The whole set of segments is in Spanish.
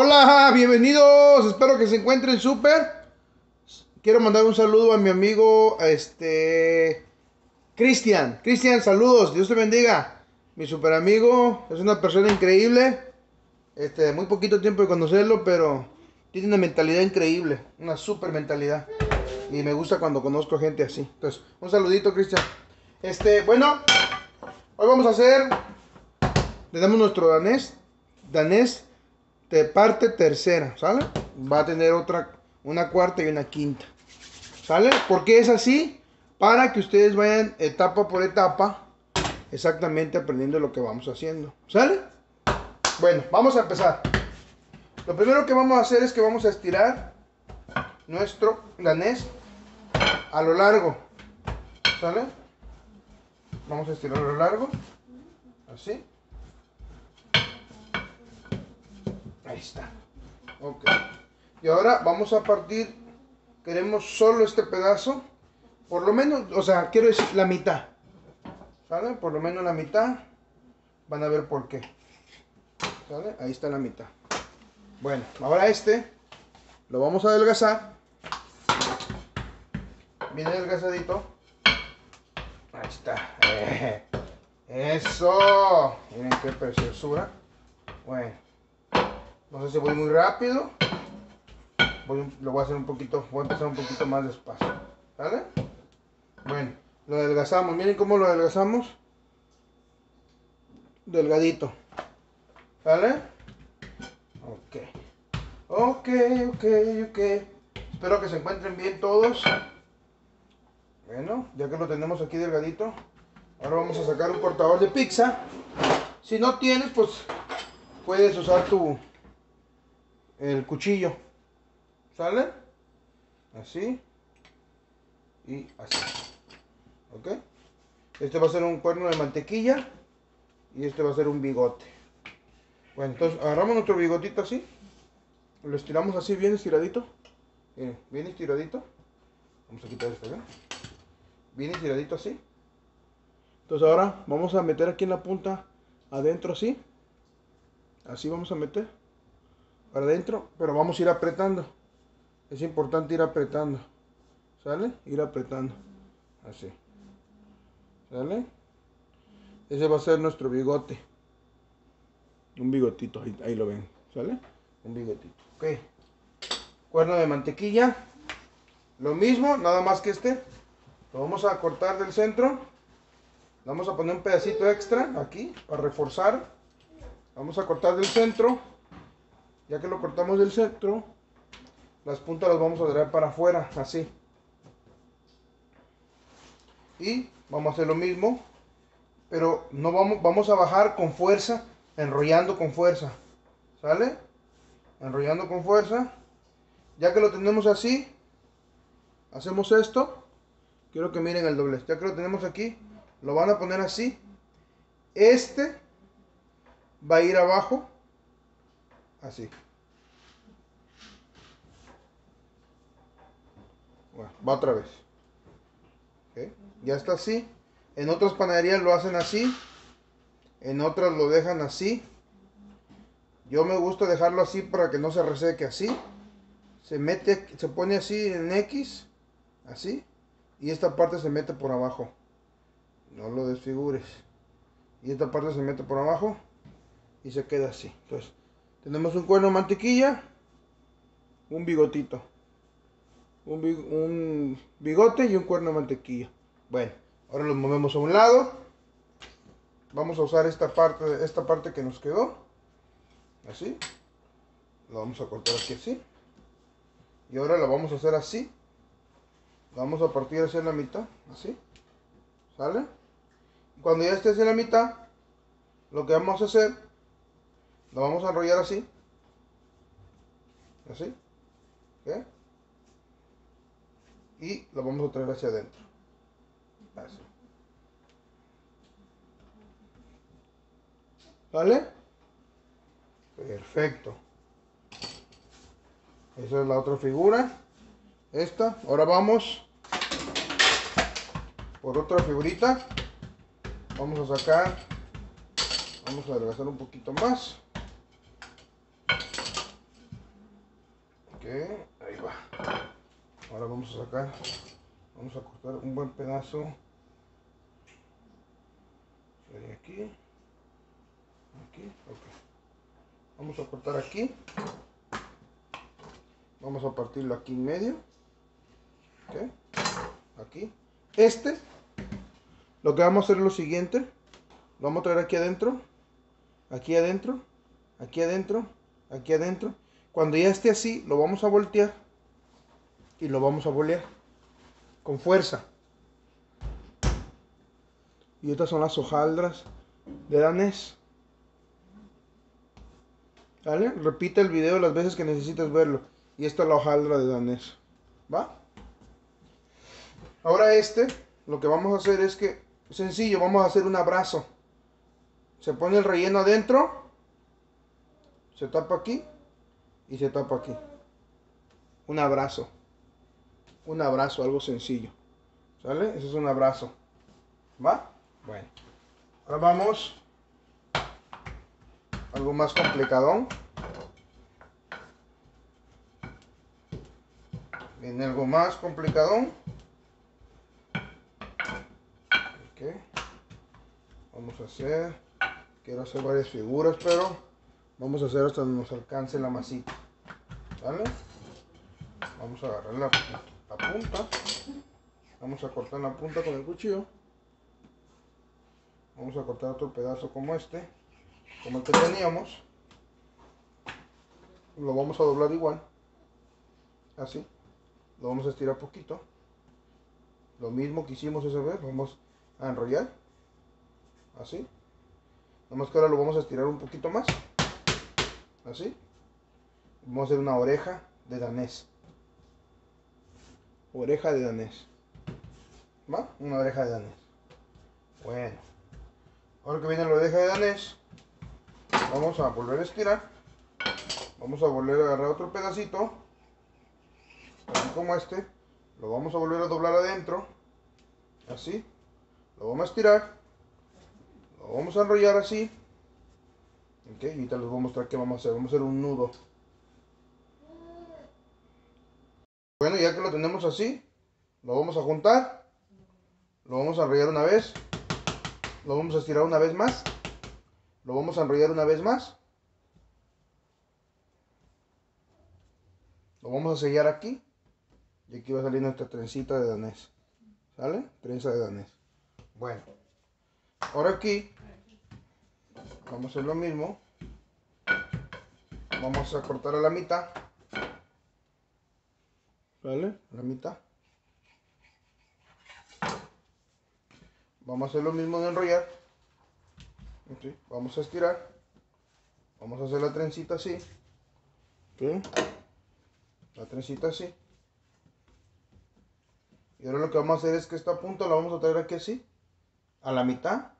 Hola, bienvenidos. Espero que se encuentren súper. Quiero mandar un saludo a mi amigo, este, Cristian. Cristian, saludos. Dios te bendiga. Mi super amigo es una persona increíble. Este, muy poquito tiempo de conocerlo, pero tiene una mentalidad increíble, una super mentalidad. Y me gusta cuando conozco gente así. Entonces, un saludito, Cristian. Este, bueno, hoy vamos a hacer, le damos nuestro danés, danés de parte tercera, ¿sale? Va a tener otra, una cuarta y una quinta, ¿sale? ¿Por qué es así? Para que ustedes vayan etapa por etapa, exactamente aprendiendo lo que vamos haciendo, ¿sale? Bueno, vamos a empezar. Lo primero que vamos a hacer es que vamos a estirar nuestro danés a lo largo, ¿sale? Vamos a estirar a lo largo, así. Ahí está. Ok. Y ahora vamos a partir, queremos solo este pedazo, por lo menos, o sea, quiero decir la mitad. ¿Sale? Por lo menos la mitad. Van a ver por qué. ¿Sale? Ahí está la mitad. Bueno, ahora este lo vamos a adelgazar. Viene adelgazadito. Ahí está. Eh, eso. Miren qué preciosura. Bueno. No sé si voy muy rápido. Voy, lo voy a hacer un poquito. Voy a empezar un poquito más despacio. ¿Vale? Bueno, lo adelgazamos. Miren cómo lo adelgazamos. Delgadito. ¿Vale? Ok. Ok, ok, ok. Espero que se encuentren bien todos. Bueno, ya que lo tenemos aquí delgadito, ahora vamos a sacar un cortador de pizza. Si no tienes, pues puedes usar tu el cuchillo. ¿Sale? Así. Y así. ¿Ok? Este va a ser un cuerno de mantequilla. Y este va a ser un bigote. Bueno, entonces agarramos nuestro bigotito así. Lo estiramos así, bien estiradito. bien estiradito. Vamos a quitar esto, ¿verdad? Bien estiradito así. Entonces ahora vamos a meter aquí en la punta, adentro así. Así vamos a meter. Para adentro, pero vamos a ir apretando. Es importante ir apretando. ¿Sale? Ir apretando. Así. ¿Sale? Ese va a ser nuestro bigote. Un bigotito, ahí, ahí lo ven. ¿Sale? Un bigotito. Ok. Cuerno de mantequilla. Lo mismo, nada más que este. Lo vamos a cortar del centro. Vamos a poner un pedacito extra aquí para reforzar. Vamos a cortar del centro. Ya que lo cortamos del centro, las puntas las vamos a traer para afuera, así. Y vamos a hacer lo mismo, pero no vamos, vamos a bajar con fuerza, enrollando con fuerza. ¿Sale? Enrollando con fuerza. Ya que lo tenemos así, hacemos esto. Quiero que miren el doblez. Ya que lo tenemos aquí, lo van a poner así. Este va a ir abajo. Así. Bueno, va otra vez. Ya está así. En otras panaderías lo hacen así. En otras lo dejan así. Yo me gusta dejarlo así para que no se reseque así. Se mete, se pone así en X. Así. Y esta parte se mete por abajo. No lo desfigures. Y esta parte se mete por abajo. Y se queda así. Entonces, tenemos un cuerno de mantequilla. Un bigotito. Un, un bigote y un cuerno de mantequilla. Bueno, ahora los movemos a un lado. Vamos a usar esta parte, esta parte que nos quedó. Así. Lo vamos a cortar aquí así. Y ahora la vamos a hacer así. Vamos a partir hacia la mitad. Así. ¿Sale? Cuando ya esté hacia la mitad, lo que vamos a hacer, lo vamos a enrollar así. Así. ¿Ok? Y lo vamos a traer hacia adentro. Así. ¿Vale? Perfecto. Esa es la otra figura. Esta. Ahora vamos por otra figurita. Vamos a sacar. Vamos a adelgazar un poquito más. Ahí va. Ahora vamos a sacar, vamos a cortar un buen pedazo. Aquí. Aquí, ok. Vamos a cortar aquí. Vamos a partirlo aquí en medio. Ok. Aquí. Este, lo que vamos a hacer es lo siguiente. Lo vamos a traer aquí adentro. Aquí adentro. Aquí adentro. Aquí adentro. Cuando ya esté así, lo vamos a voltear. Y lo vamos a bolear. Con fuerza. Y estas son las hojaldras de danés. ¿Vale? Repite el video las veces que necesites verlo. Y esta es la hojaldra de danés. ¿Va? Ahora este, lo que vamos a hacer es que, sencillo, vamos a hacer un abrazo. Se pone el relleno adentro. Se tapa aquí. Y se tapa aquí. Un abrazo. Un abrazo, algo sencillo. ¿Sale? Ese es un abrazo. ¿Va? Bueno. Ahora vamos. Algo más complicado. Viene algo más complicado. Ok. Vamos a hacer. Quiero hacer varias figuras, pero vamos a hacer hasta donde nos alcance la masita. ¿Vale? Vamos a agarrar la, punta. Vamos a cortar la punta con el cuchillo. Vamos a cortar otro pedazo como este, como el que teníamos. Lo vamos a doblar igual. Así. Lo vamos a estirar poquito. Lo mismo que hicimos esa vez. Vamos a enrollar. Así. Nada que ahora lo vamos a estirar un poquito más. Así. Vamos a hacer una oreja de danés. Oreja de danés. ¿Va? Una oreja de danés. Bueno. Ahora que viene la oreja de danés, vamos a volver a estirar. Vamos a volver a agarrar otro pedacito, así como este. Lo vamos a volver a doblar adentro, así. Lo vamos a estirar. Lo vamos a enrollar así. Ok, ahorita les voy a mostrar qué vamos a hacer. Vamos a hacer un nudo. Bueno, ya que lo tenemos así, lo vamos a juntar. Lo vamos a enrollar una vez. Lo vamos a estirar una vez más. Lo vamos a enrollar una vez más. Lo vamos a sellar aquí. Y aquí va a salir nuestra trencita de danés. ¿Sale? Trenza de danés. Bueno. Ahora aquí. Vamos a hacer lo mismo. Vamos a cortar a la mitad. ¿Vale? la mitad. Vamos a hacer lo mismo de enrollar. Vamos a estirar. Vamos a hacer la trencita así. La trencita así. Y ahora lo que vamos a hacer es que esta punta la vamos a traer aquí así. A la mitad.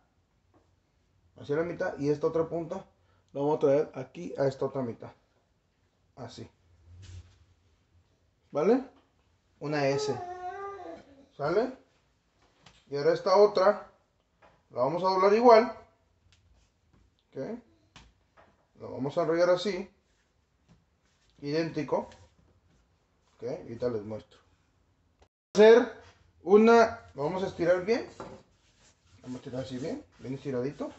Hacia la mitad. Y esta otra punta la vamos a traer aquí a esta otra mitad. Así. ¿Vale? Una S. ¿Sale? Y ahora esta otra la vamos a doblar igual. ¿Ok? La vamos a enrollar así. Idéntico. ¿Ok? Ahorita les muestro. Hacer una... Lo vamos a estirar bien. Vamos a estirar así bien. Bien estiradito.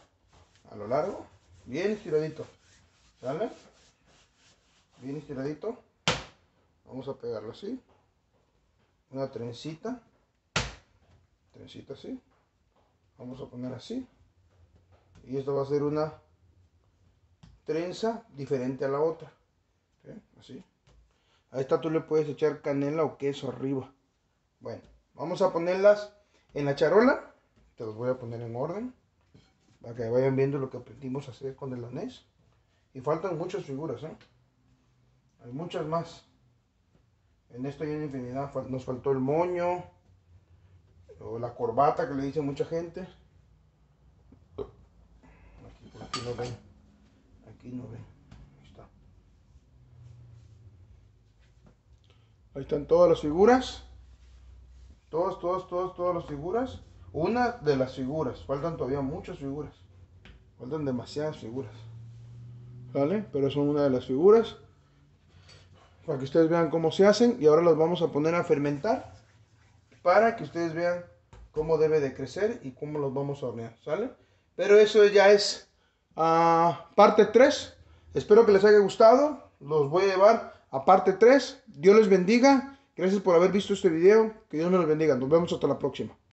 A lo largo. Bien estiradito. ¿Sale? Bien estiradito. Vamos a pegarlo así. Una trencita trencita así vamos a poner así y esto va a ser una trenza diferente a la otra así a esta tú le puedes echar canela o queso arriba bueno vamos a ponerlas en la charola te los voy a poner en orden para que vayan viendo lo que aprendimos a hacer con el anés y faltan muchas figuras ¿eh? hay muchas más en esto hay una infinidad nos faltó el moño o la corbata que le dice mucha gente. Aquí, aquí no ven. Aquí no ven. Ahí está. Ahí están todas las figuras. Todas, todas, todas, todas las figuras. Una de las figuras. Faltan todavía muchas figuras. Faltan demasiadas figuras. ¿Vale? Pero son una de las figuras. para que ustedes vean cómo se hacen y ahora los vamos a poner a fermentar para que ustedes vean cómo debe de crecer y cómo los vamos a hornear, ¿sale? Pero eso ya es ah, parte 3. Espero que les haya gustado. Los voy a llevar a parte 3. Dios les bendiga. Gracias por haber visto este video. Que Dios me los bendiga. Nos vemos hasta la próxima.